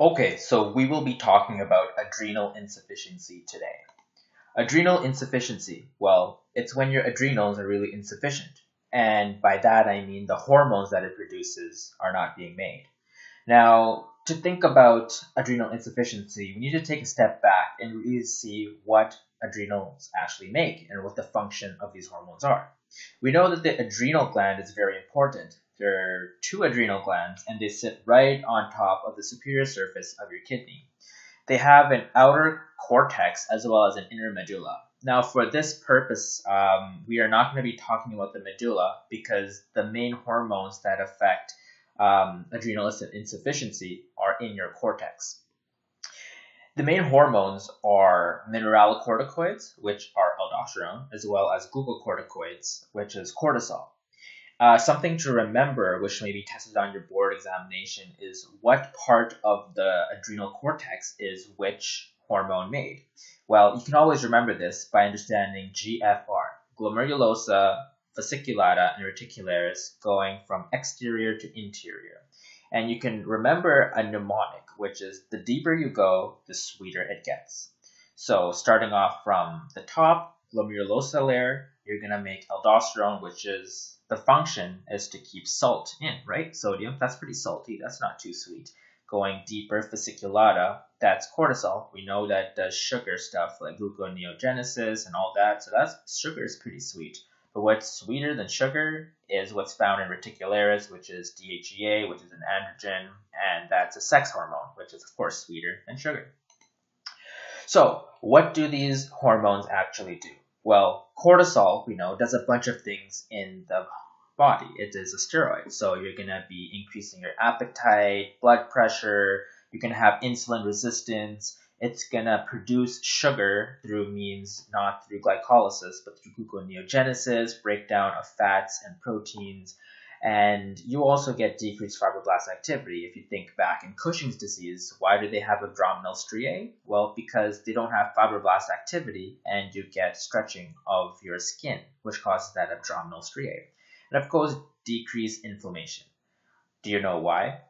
Okay, so we will be talking about adrenal insufficiency today. Adrenal insufficiency, well, it's when your adrenals are really insufficient. And by that I mean the hormones that it produces are not being made. Now, to think about adrenal insufficiency, we need to take a step back and really see what adrenals actually make and what the function of these hormones are. We know that the adrenal gland is very important there are two adrenal glands, and they sit right on top of the superior surface of your kidney. They have an outer cortex as well as an inner medulla. Now, for this purpose, um, we are not going to be talking about the medulla because the main hormones that affect um, adrenal insufficiency are in your cortex. The main hormones are mineralocorticoids, which are aldosterone, as well as glucocorticoids, which is cortisol. Uh, something to remember, which may be tested on your board examination, is what part of the adrenal cortex is which hormone made. Well, you can always remember this by understanding GFR, glomerulosa, fasciculata, and reticularis, going from exterior to interior. And you can remember a mnemonic, which is the deeper you go, the sweeter it gets. So starting off from the top, glomerulosa layer, you're going to make aldosterone, which is the function is to keep salt in, right? Sodium, that's pretty salty. That's not too sweet. Going deeper, fasciculata, that's cortisol. We know that does sugar stuff like gluconeogenesis and all that. So that's sugar is pretty sweet. But what's sweeter than sugar is what's found in reticularis, which is DHEA, which is an androgen, and that's a sex hormone, which is of course sweeter than sugar. So, what do these hormones actually do? Well, cortisol, we know, does a bunch of things in the body. It is a steroid. So you're going to be increasing your appetite, blood pressure, you're going to have insulin resistance. It's going to produce sugar through means not through glycolysis, but through gluconeogenesis, breakdown of fats and proteins. And you also get decreased fibroblast activity. If you think back in Cushing's disease, why do they have abdominal striae? Well, because they don't have fibroblast activity and you get stretching of your skin, which causes that abdominal striae. And of course, decreased inflammation. Do you know why?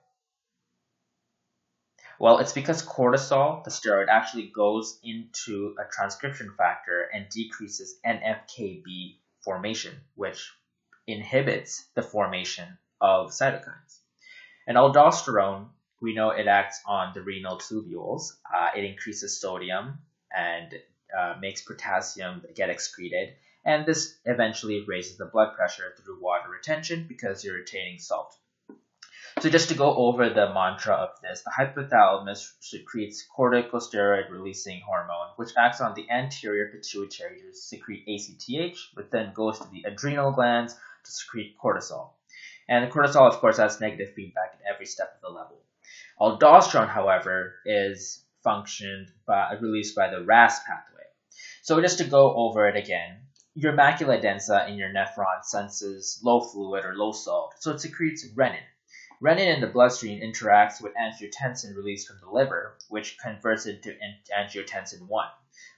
Well, it's because cortisol, the steroid, actually goes into a transcription factor and decreases NFKB formation, which inhibits the formation of cytokines. And aldosterone, we know it acts on the renal tubules. Uh, it increases sodium and uh, makes potassium get excreted. And this eventually raises the blood pressure through water retention because you're retaining salt. So just to go over the mantra of this, the hypothalamus secretes corticosteroid releasing hormone, which acts on the anterior pituitary to secrete ACTH, which then goes to the adrenal glands to secrete cortisol. And cortisol, of course, has negative feedback at every step of the level. Aldosterone, however, is functioned by released by the RAS pathway. So just to go over it again, your macula densa in your nephron senses low fluid or low salt, so it secretes renin. Renin in the bloodstream interacts with angiotensin released from the liver, which converts it to angiotensin 1,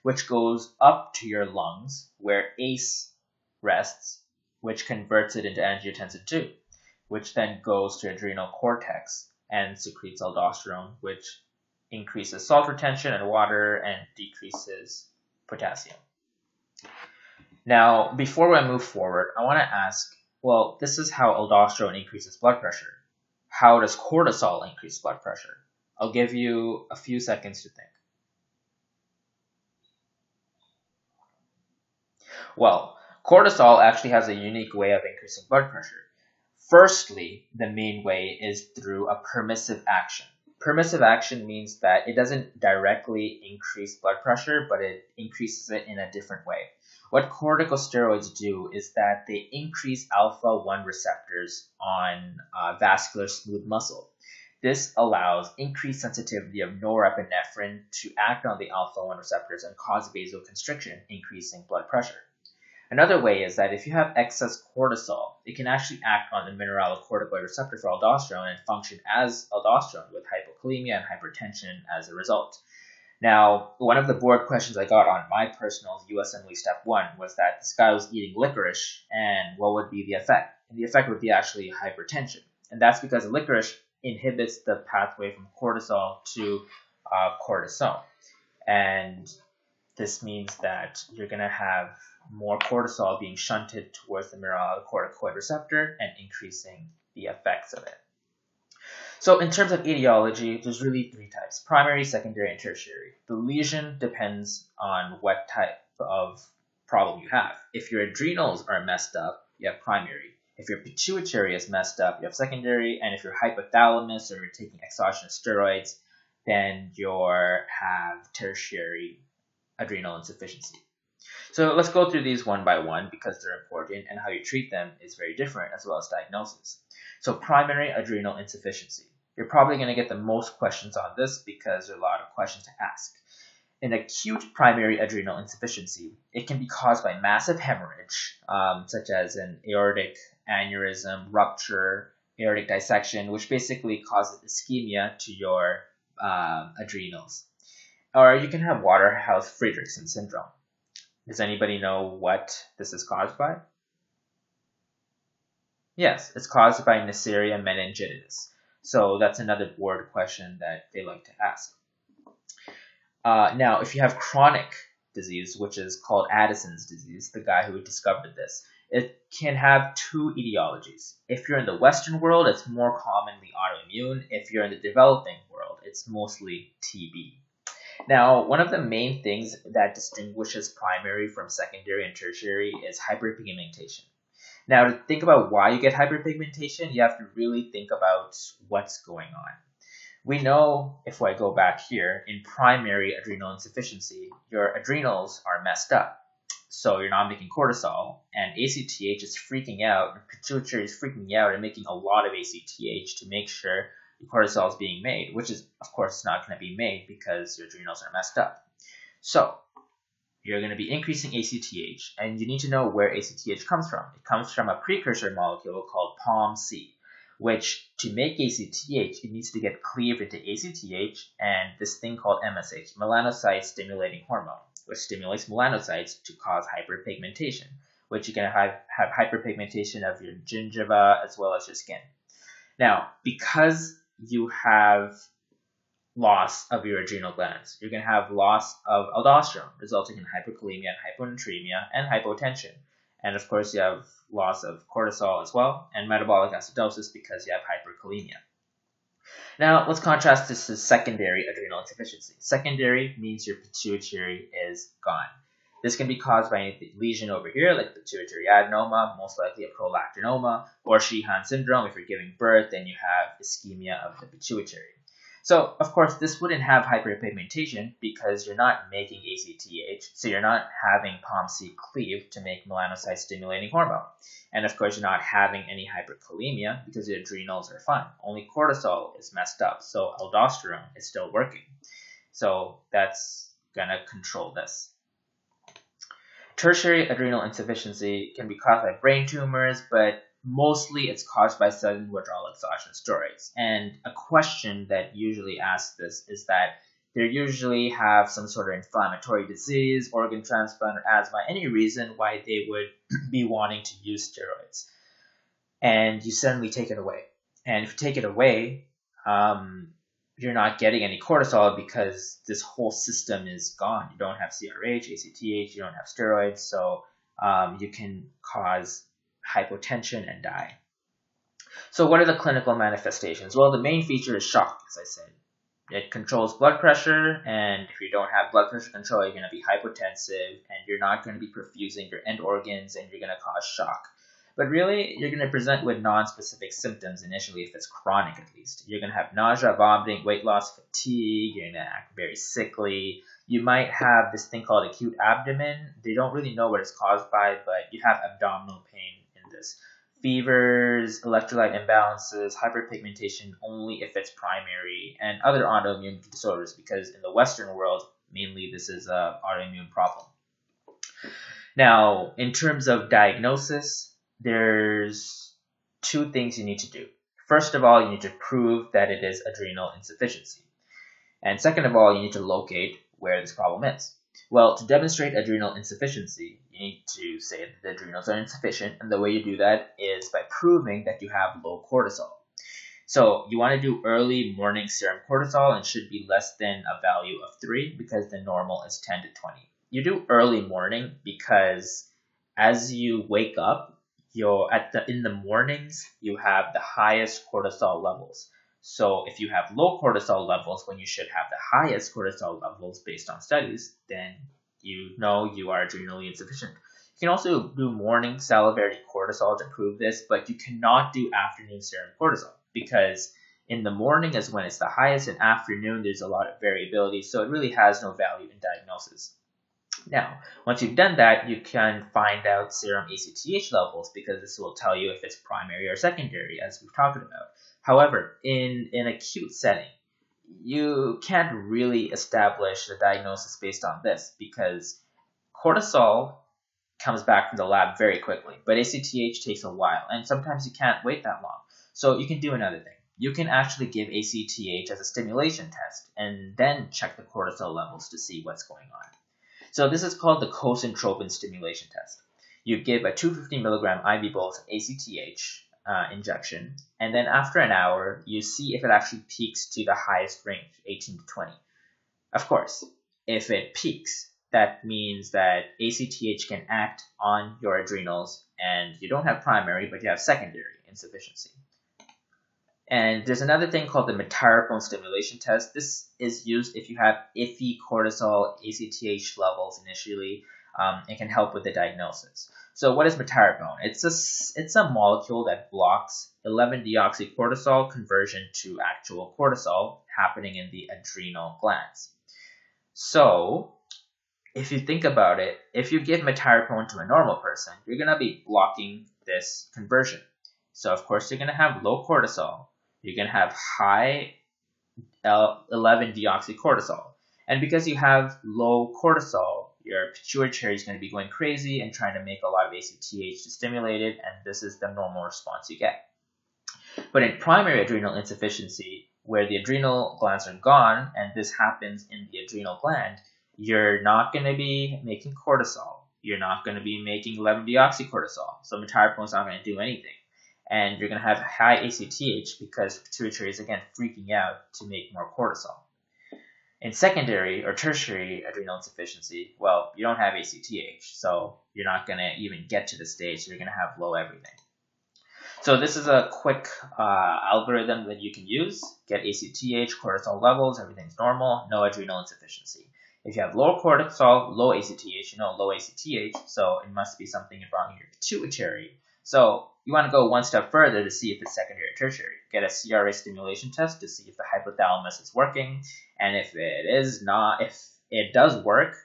which goes up to your lungs, where ACE rests, which converts it into angiotensin 2, which then goes to adrenal cortex and secretes aldosterone, which increases salt retention and water and decreases potassium. Now, before I move forward, I want to ask well, this is how aldosterone increases blood pressure. How does cortisol increase blood pressure? I'll give you a few seconds to think. Well, Cortisol actually has a unique way of increasing blood pressure. Firstly, the main way is through a permissive action. Permissive action means that it doesn't directly increase blood pressure, but it increases it in a different way. What corticosteroids do is that they increase alpha 1 receptors on uh, vascular smooth muscle. This allows increased sensitivity of norepinephrine to act on the alpha 1 receptors and cause vasoconstriction, increasing blood pressure. Another way is that if you have excess cortisol, it can actually act on the mineralocorticoid receptor for aldosterone and function as aldosterone with hypokalemia and hypertension as a result. Now, one of the board questions I got on my personal USMLE Step 1 was that this guy was eating licorice and what would be the effect? And the effect would be actually hypertension. And that's because licorice inhibits the pathway from cortisol to uh, cortisone. And this means that you're going to have more cortisol being shunted towards the mineralocorticoid receptor and increasing the effects of it. So in terms of etiology, there's really three types, primary, secondary, and tertiary. The lesion depends on what type of problem you have. If your adrenals are messed up, you have primary. If your pituitary is messed up, you have secondary. And if you're hypothalamus or you're taking exogenous steroids, then you have tertiary adrenal insufficiency. So let's go through these one by one because they're important and how you treat them is very different as well as diagnosis. So primary adrenal insufficiency. You're probably going to get the most questions on this because there are a lot of questions to ask. In acute primary adrenal insufficiency, it can be caused by massive hemorrhage, um, such as an aortic aneurysm, rupture, aortic dissection, which basically causes ischemia to your uh, adrenals. Or you can have Waterhouse Friderichsen syndrome. Does anybody know what this is caused by? Yes, it's caused by Neisseria meningitidis. So that's another board question that they like to ask. Uh, now, if you have chronic disease, which is called Addison's disease, the guy who discovered this, it can have two etiologies. If you're in the Western world, it's more commonly autoimmune. If you're in the developing world, it's mostly TB. Now, one of the main things that distinguishes primary from secondary and tertiary is hyperpigmentation. Now, to think about why you get hyperpigmentation, you have to really think about what's going on. We know, if I go back here, in primary adrenal insufficiency, your adrenals are messed up. So you're not making cortisol, and ACTH is freaking out, pituitary is freaking out and making a lot of ACTH to make sure cortisol is being made, which is, of course, not going to be made because your adrenals are messed up. So, you're going to be increasing ACTH, and you need to know where ACTH comes from. It comes from a precursor molecule called POMC, which to make ACTH, it needs to get cleaved into ACTH and this thing called MSH, melanocyte stimulating hormone, which stimulates melanocytes to cause hyperpigmentation, which you can have, have hyperpigmentation of your gingiva as well as your skin. Now, because you have loss of your adrenal glands. You're going to have loss of aldosterone, resulting in hyperkalemia and hyponatremia and hypotension. And of course, you have loss of cortisol as well, and metabolic acidosis because you have hyperkalemia. Now, let's contrast this to secondary adrenal insufficiency. Secondary means your pituitary is gone. This can be caused by a lesion over here, like pituitary adenoma, most likely a prolactinoma, or Sheehan syndrome. If you're giving birth, then you have ischemia of the pituitary. So, of course, this wouldn't have hyperpigmentation because you're not making ACTH, so you're not having POMC cleave to make melanocyte stimulating hormone. And of course, you're not having any hyperkalemia because your adrenals are fine. Only cortisol is messed up, so aldosterone is still working. So that's gonna control this. Tertiary adrenal insufficiency can be caused by brain tumors, but mostly it's caused by sudden withdrawal exogenous steroids. And a question that usually asks this is that they usually have some sort of inflammatory disease, organ transplant, or asthma, any reason why they would be wanting to use steroids. And you suddenly take it away. And if you take it away, um, you're not getting any cortisol because this whole system is gone. You don't have CRH, ACTH, you don't have steroids, so um, you can cause hypotension and die. So what are the clinical manifestations? Well, the main feature is shock, as I said. It controls blood pressure, and if you don't have blood pressure control, you're going to be hypotensive, and you're not going to be perfusing your end organs, and you're going to cause shock. But really, you're going to present with non-specific symptoms initially if it's chronic at least. You're going to have nausea, vomiting, weight loss, fatigue. You're going to act very sickly. You might have this thing called acute abdomen. They don't really know what it's caused by, but you have abdominal pain in this. Fevers, electrolyte imbalances, hyperpigmentation only if it's primary, and other autoimmune disorders because in the Western world, mainly this is an autoimmune problem. Now, in terms of diagnosis, there's two things you need to do. First of all, you need to prove that it is adrenal insufficiency. And second of all, you need to locate where this problem is. Well, to demonstrate adrenal insufficiency, you need to say that the adrenals are insufficient, and the way you do that is by proving that you have low cortisol. So you want to do early morning serum cortisol and should be less than a value of 3 because the normal is 10 to 20. You do early morning because as you wake up, you're at the in the mornings you have the highest cortisol levels. So if you have low cortisol levels when you should have the highest cortisol levels based on studies, then you know you are adrenally insufficient. You can also do morning salivary cortisol to prove this, but you cannot do afternoon serum cortisol because in the morning is when it's the highest, in afternoon there's a lot of variability, so it really has no value in diagnosis. Now, once you've done that, you can find out serum ACTH levels because this will tell you if it's primary or secondary, as we've talked about. However, in an acute setting, you can't really establish the diagnosis based on this because cortisol comes back from the lab very quickly, but ACTH takes a while, and sometimes you can't wait that long. So you can do another thing. You can actually give ACTH as a stimulation test and then check the cortisol levels to see what's going on. So this is called the Cosyntropin stimulation test. You give a 250 milligram IV bolus ACTH uh, injection, and then after an hour, you see if it actually peaks to the highest range, 18 to 20. Of course, if it peaks, that means that ACTH can act on your adrenals, and you don't have primary, but you have secondary insufficiency. And there's another thing called the metyrapone stimulation test. This is used if you have iffy cortisol ACTH levels initially. Um, it can help with the diagnosis. So what is metyrapone? It's a, it's a molecule that blocks 11-deoxycortisol conversion to actual cortisol happening in the adrenal glands. So if you think about it, if you give metyrapone to a normal person, you're going to be blocking this conversion. So of course you're going to have low cortisol, you're going to have high 11 deoxycortisol. And because you have low cortisol, your pituitary is going to be going crazy and trying to make a lot of ACTH to stimulate it, and this is the normal response you get. But in primary adrenal insufficiency, where the adrenal glands are gone, and this happens in the adrenal gland, you're not going to be making cortisol. You're not going to be making 11 deoxycortisol. So metyrapone is not going to do anything and you're going to have high ACTH because pituitary is again freaking out to make more cortisol. In secondary or tertiary adrenal insufficiency, well, you don't have ACTH, so you're not going to even get to the stage. You're going to have low everything. So this is a quick uh, algorithm that you can use. Get ACTH, cortisol levels, everything's normal, no adrenal insufficiency. If you have low cortisol, low ACTH, you know low ACTH, so it must be something wrong in your pituitary. So you want to go one step further to see if it's secondary or tertiary. Get a CRH stimulation test to see if the hypothalamus is working, and if it is not, if it does work,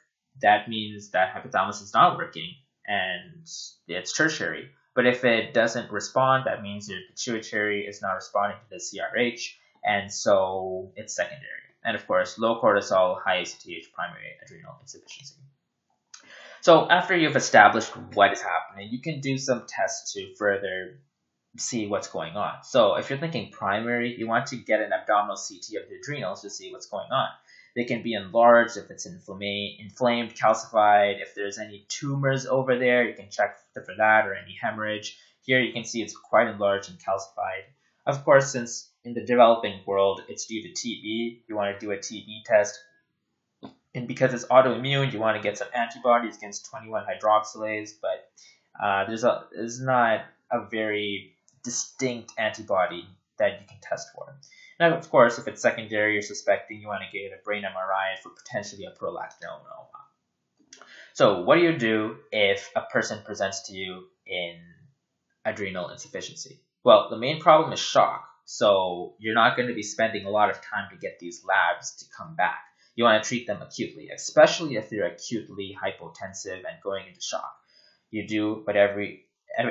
that means that hypothalamus is not working and it's tertiary. But if it doesn't respond, that means your pituitary is not responding to the CRH, and so it's secondary. And of course, low cortisol, high ACTH, primary adrenal insufficiency. So after you've established what is happening, you can do some tests to further see what's going on. So if you're thinking primary, you want to get an abdominal CT of the adrenals to see what's going on. They can be enlarged if it's inflamed, inflamed, calcified. If there's any tumors over there, you can check for that or any hemorrhage. Here you can see it's quite enlarged and calcified. Of course, since in the developing world it's due to TB, you want to do a TB test and because it's autoimmune, you want to get some antibodies against 21 hydroxylase, but uh, there's a there's not a very distinct antibody that you can test for. Now, of course, if it's secondary or suspecting, you want to get a brain MRI for potentially a prolactinoma. So, what do you do if a person presents to you in adrenal insufficiency? Well, the main problem is shock. So, you're not going to be spending a lot of time to get these labs to come back you want to treat them acutely, especially if they're acutely hypotensive and going into shock. You do whatever,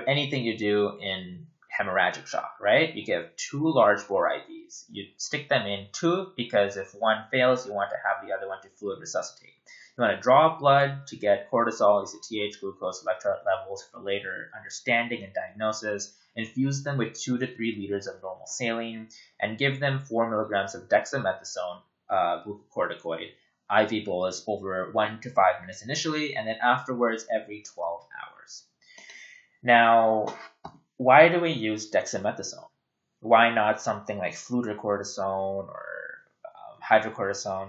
anything you do in hemorrhagic shock, right? You give two large bore IVs. You stick them in two because if one fails, you want to have the other one to fluid resuscitate. You want to draw blood to get cortisol, ACTH, glucose, electrolyte levels for later understanding and diagnosis. Infuse them with two to three liters of normal saline and give them four milligrams of dexamethasone uh, glucocorticoid IV bolus over one to five minutes initially, and then afterwards every 12 hours. Now, why do we use dexamethasone? why not something like fludrocortisone or um, hydrocortisone?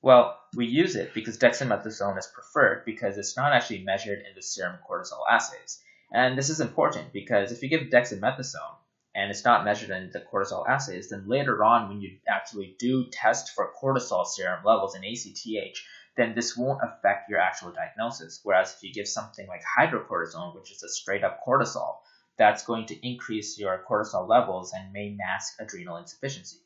Well, we use it because dexamethasone is preferred because it's not actually measured in the serum cortisol assays. And this is important because if you give dexamethasone and it's not measured in the cortisol assays, then later on when you actually do test for cortisol serum levels in ACTH, then this won't affect your actual diagnosis. Whereas if you give something like hydrocortisone, which is a straight up cortisol, that's going to increase your cortisol levels and may mask adrenal insufficiency.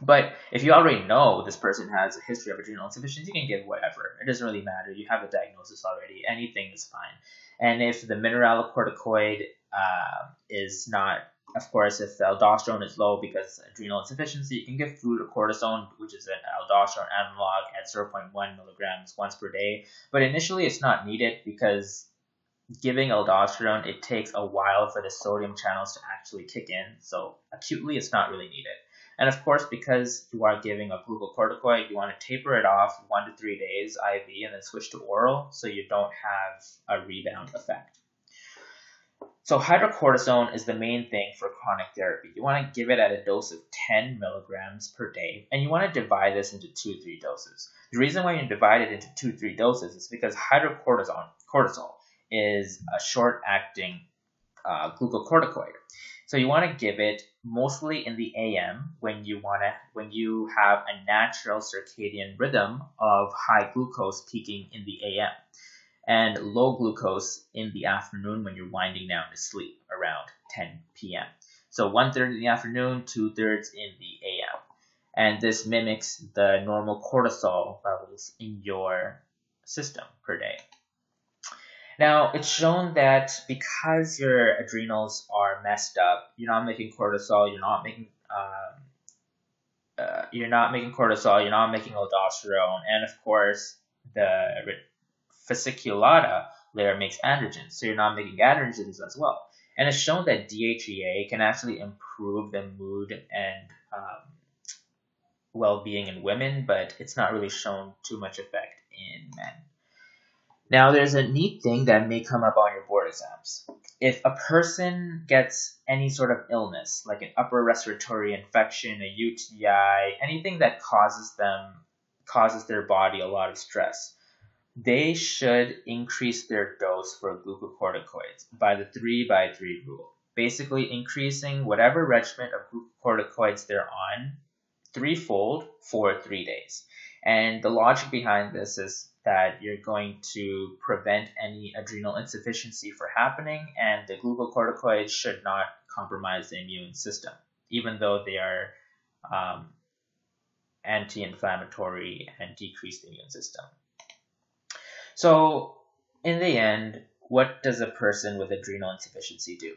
But if you already know this person has a history of adrenal insufficiency, you can give whatever. It doesn't really matter. You have a diagnosis already. Anything is fine. And if the mineralocorticoid uh, is not, of course, if aldosterone is low because adrenal insufficiency, you can give fludrocortisone, which is an aldosterone analog at 0.1 milligrams once per day. But initially, it's not needed because giving aldosterone, it takes a while for the sodium channels to actually kick in. So acutely, it's not really needed. And of course, because you are giving a glucocorticoid, you want to taper it off one to three days IV and then switch to oral so you don't have a rebound effect. So hydrocortisone is the main thing for chronic therapy. You want to give it at a dose of 10 milligrams per day, and you want to divide this into two, or three doses. The reason why you divide it into two, or three doses is because hydrocortisone, cortisol, is a short-acting uh, glucocorticoid. So you want to give it mostly in the AM when you want to when you have a natural circadian rhythm of high glucose peaking in the AM and low glucose in the afternoon when you're winding down to sleep around 10 p.m. So one third in the afternoon, two thirds in the AM. And this mimics the normal cortisol levels in your system per day. Now, it's shown that because your adrenals are messed up, you're not making cortisol, you're not making um, uh, you're not making cortisol, you're not making aldosterone, and of course, the fasciculata layer makes androgens, so you're not making androgens as well. And it's shown that DHEA can actually improve the mood and um, well-being in women, but it's not really shown too much effect in men. Now, there's a neat thing that may come up on your board exams. If a person gets any sort of illness, like an upper respiratory infection, a UTI, anything that causes them causes their body a lot of stress, they should increase their dose for glucocorticoids by the 3 by 3 rule. Basically, increasing whatever regimen of glucocorticoids they're on threefold for three days. And the logic behind this is that you're going to prevent any adrenal insufficiency from happening, and the glucocorticoids should not compromise the immune system, even though they are um, anti inflammatory and decrease the immune system. So, in the end, what does a person with adrenal insufficiency do?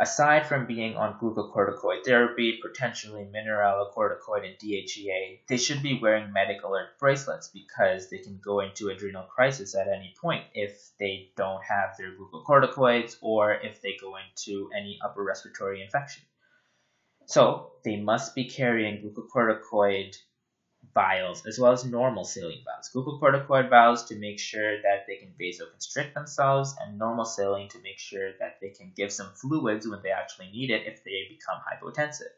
Aside from being on glucocorticoid therapy, potentially mineralocorticoid and DHEA, they should be wearing medic alert bracelets because they can go into adrenal crisis at any point if they don't have their glucocorticoids or if they go into any upper respiratory infection. So they must be carrying glucocorticoid vials as well as normal saline vials. Glucocorticoid vials to make sure that they can vasoconstrict themselves and normal saline to make sure that they can give some fluids when they actually need it if they become hypotensive.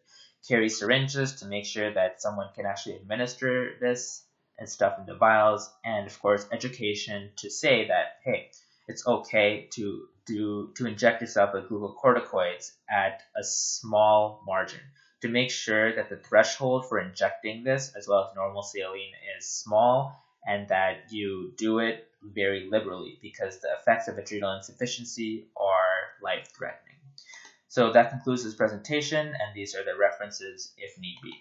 Carry syringes to make sure that someone can actually administer this and stuff in the vials and of course education to say that hey it's okay to do to inject yourself with glucocorticoids at a small margin to make sure that the threshold for injecting this, as well as normal saline, is small and that you do it very liberally because the effects of adrenal insufficiency are life threatening. So that concludes this presentation, and these are the references if need be.